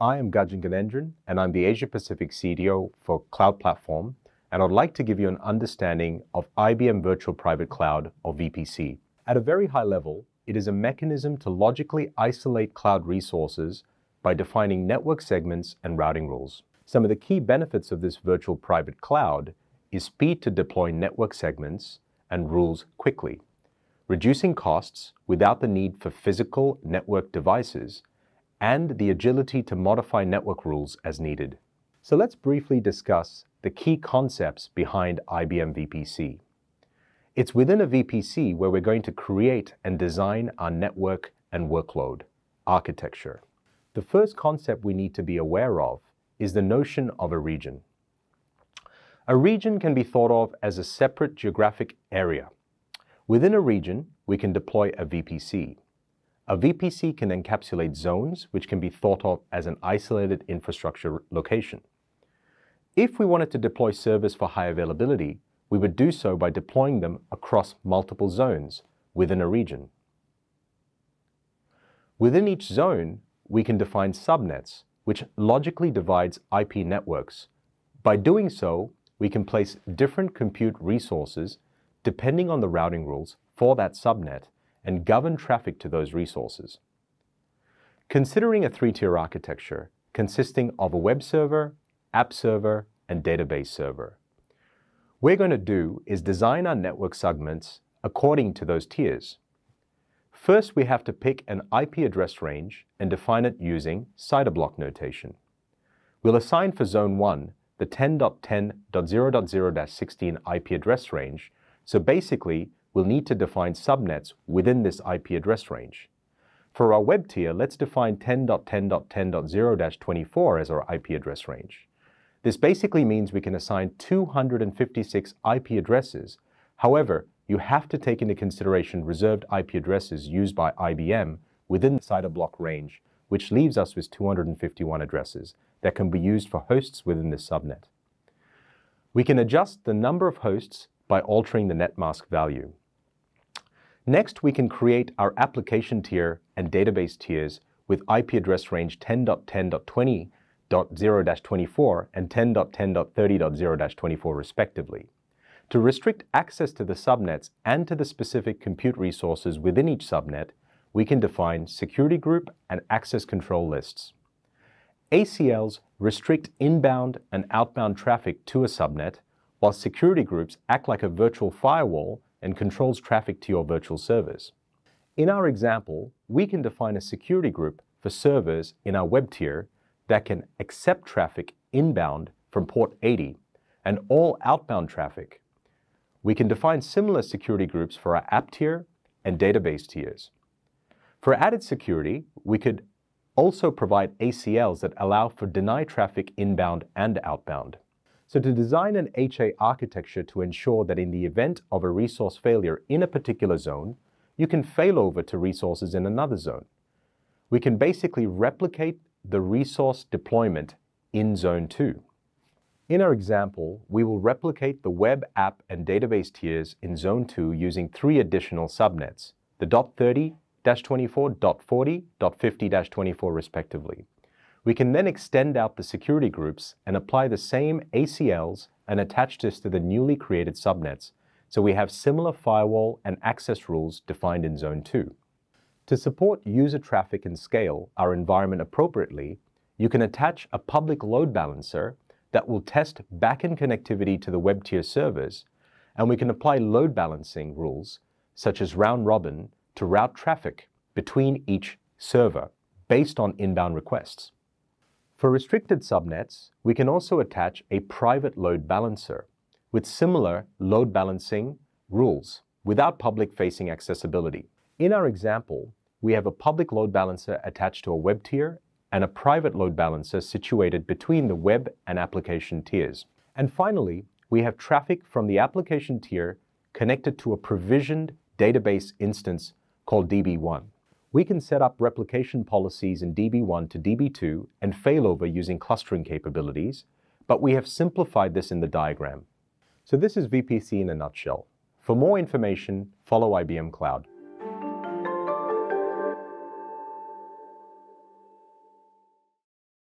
I am Gajan Ganendran, and I'm the Asia Pacific CTO for Cloud Platform, and I'd like to give you an understanding of IBM Virtual Private Cloud, or VPC. At a very high level, it is a mechanism to logically isolate cloud resources by defining network segments and routing rules. Some of the key benefits of this virtual private cloud is speed to deploy network segments and rules quickly, reducing costs without the need for physical network devices, and the agility to modify network rules as needed. So let's briefly discuss the key concepts behind IBM VPC. It's within a VPC where we're going to create and design our network and workload architecture. The first concept we need to be aware of is the notion of a region. A region can be thought of as a separate geographic area. Within a region, we can deploy a VPC. A VPC can encapsulate zones, which can be thought of as an isolated infrastructure location. If we wanted to deploy servers for high availability, we would do so by deploying them across multiple zones within a region. Within each zone, we can define subnets, which logically divides IP networks. By doing so, we can place different compute resources depending on the routing rules for that subnet and govern traffic to those resources. Considering a three-tier architecture consisting of a web server, app server, and database server. We're going to do is design our network segments according to those tiers. First, we have to pick an IP address range and define it using CIDR block notation. We'll assign for Zone 1 the 10.10.0.0-16 IP address range, so basically, we'll need to define subnets within this IP address range. For our web tier, let's define 10.10.10.0-24 as our IP address range. This basically means we can assign 256 IP addresses. However, you have to take into consideration reserved IP addresses used by IBM within the CIDR block range, which leaves us with 251 addresses that can be used for hosts within this subnet. We can adjust the number of hosts by altering the net mask value. Next, we can create our application tier and database tiers with IP address range 10.10.20 10.0-24 and 10.10.30.0-24 respectively. To restrict access to the subnets and to the specific compute resources within each subnet, we can define security group and access control lists. ACLs restrict inbound and outbound traffic to a subnet, while security groups act like a virtual firewall and controls traffic to your virtual servers. In our example, we can define a security group for servers in our web tier that can accept traffic inbound from port 80 and all outbound traffic. We can define similar security groups for our app tier and database tiers. For added security, we could also provide ACLs that allow for deny traffic inbound and outbound. So to design an HA architecture to ensure that in the event of a resource failure in a particular zone, you can fail over to resources in another zone. We can basically replicate the resource deployment in Zone 2. In our example, we will replicate the web app and database tiers in Zone 2 using three additional subnets, the .30, .24, .40, .50-24 respectively. We can then extend out the security groups and apply the same ACLs and attach this to the newly created subnets, so we have similar firewall and access rules defined in Zone 2. To support user traffic and scale our environment appropriately, you can attach a public load balancer that will test backend connectivity to the web tier servers, and we can apply load balancing rules, such as round robin, to route traffic between each server based on inbound requests. For restricted subnets, we can also attach a private load balancer with similar load balancing rules without public-facing accessibility. In our example, we have a public load balancer attached to a web tier and a private load balancer situated between the web and application tiers. And finally, we have traffic from the application tier connected to a provisioned database instance called DB1. We can set up replication policies in DB1 to DB2 and failover using clustering capabilities, but we have simplified this in the diagram. So this is VPC in a nutshell. For more information, follow IBM Cloud.